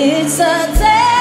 It's a day